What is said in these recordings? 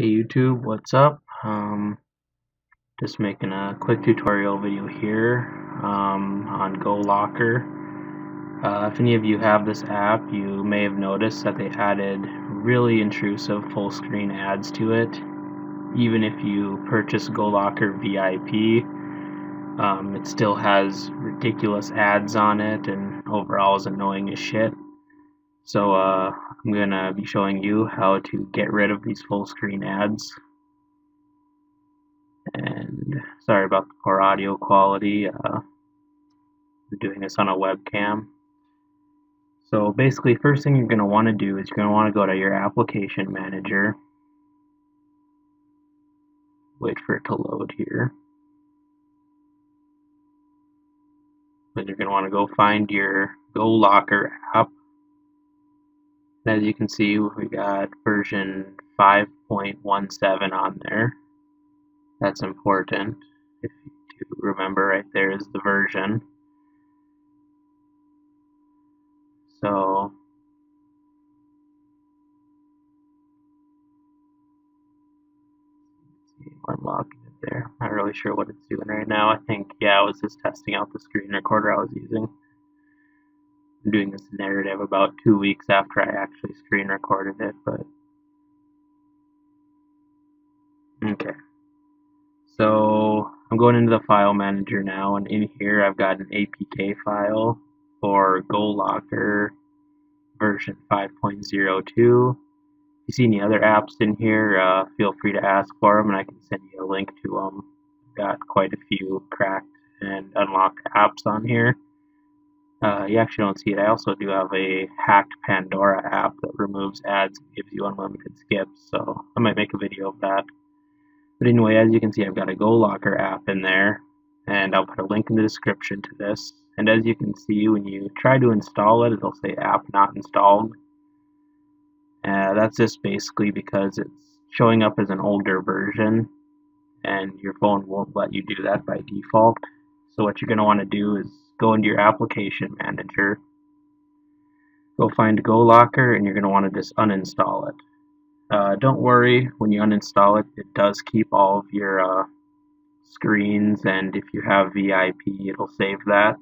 Hey YouTube, what's up? Um, just making a quick tutorial video here um, on GoLocker. Uh, if any of you have this app, you may have noticed that they added really intrusive full screen ads to it. Even if you purchase GoLocker VIP, um, it still has ridiculous ads on it and overall is annoying as shit. So uh, I'm going to be showing you how to get rid of these full screen ads. And sorry about the poor audio quality. Uh, I'm doing this on a webcam. So basically, first thing you're going to want to do is you're going to want to go to your application manager. Wait for it to load here. Then you're going to want to go find your Go Locker app as you can see, we got version 5.17 on there. That's important. If you remember, right there is the version. So, unlocking it there. Not really sure what it's doing right now. I think, yeah, I was just testing out the screen recorder I was using. I'm doing this narrative about two weeks after I actually screen recorded it, but okay. So I'm going into the file manager now, and in here I've got an APK file for GoLocker version 5.02. If you see any other apps in here, uh, feel free to ask for them, and I can send you a link to them. I've got quite a few cracked and unlocked apps on here. Uh, you actually don't see it. I also do have a hacked Pandora app that removes ads and gives you unlimited skips, so I might make a video of that. But anyway, as you can see, I've got a GoLocker app in there, and I'll put a link in the description to this. And as you can see, when you try to install it, it'll say app not installed. Uh, that's just basically because it's showing up as an older version, and your phone won't let you do that by default. So what you're going to want to do is go into your application manager, go find GoLocker, and you're going to want to just uninstall it. Uh, don't worry, when you uninstall it, it does keep all of your uh, screens, and if you have VIP, it'll save that.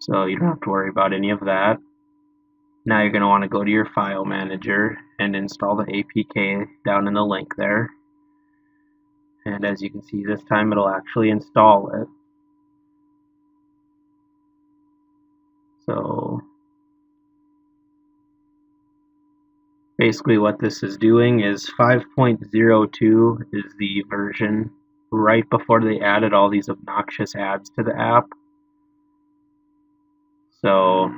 So you don't have to worry about any of that. Now you're going to want to go to your file manager and install the APK down in the link there. And as you can see, this time it'll actually install it. So basically what this is doing is 5.02 is the version right before they added all these obnoxious ads to the app. So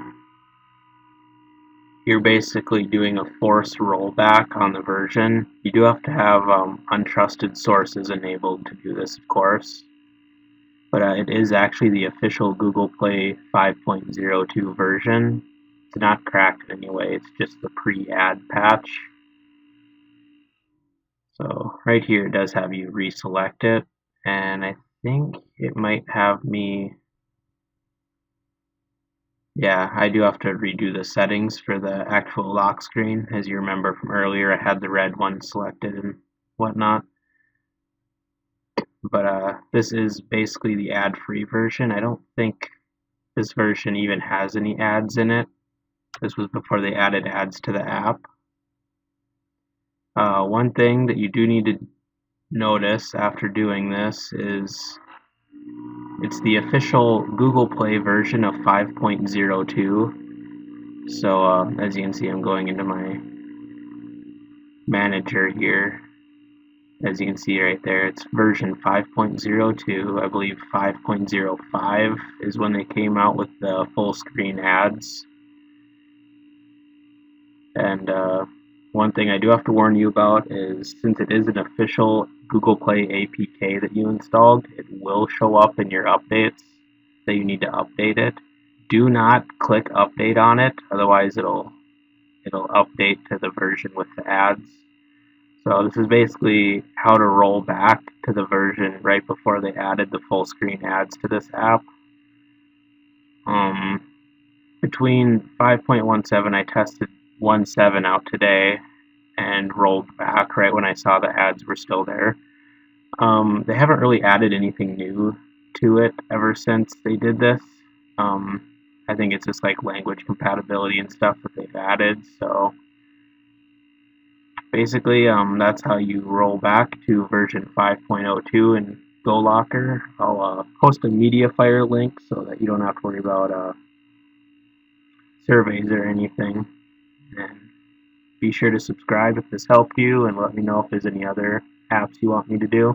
you're basically doing a force rollback on the version. You do have to have um, untrusted sources enabled to do this, of course but uh, it is actually the official Google Play 5.02 version. It's not cracked in any way, it's just the pre-ad patch. So right here it does have you reselect it, and I think it might have me yeah, I do have to redo the settings for the actual lock screen. As you remember from earlier, I had the red one selected and whatnot but uh, this is basically the ad-free version. I don't think this version even has any ads in it. This was before they added ads to the app. Uh, one thing that you do need to notice after doing this is it's the official Google Play version of 5.02. So uh, as you can see, I'm going into my manager here as you can see right there, it's version 5.02. I believe 5.05 is when they came out with the full screen ads. And uh, one thing I do have to warn you about is since it is an official Google Play APK that you installed, it will show up in your updates that you need to update it. Do not click update on it, otherwise it'll it'll update to the version with the ads. So this is basically how to roll back to the version right before they added the full screen ads to this app. Um, between 5.17, I tested 1.7 out today, and rolled back right when I saw the ads were still there. Um, they haven't really added anything new to it ever since they did this. Um, I think it's just like language compatibility and stuff that they've added. So basically, um, that's how you roll back to version 5.02 in GoLocker. I'll uh, post a MediaFire link so that you don't have to worry about uh, surveys or anything. And be sure to subscribe if this helped you and let me know if there's any other apps you want me to do.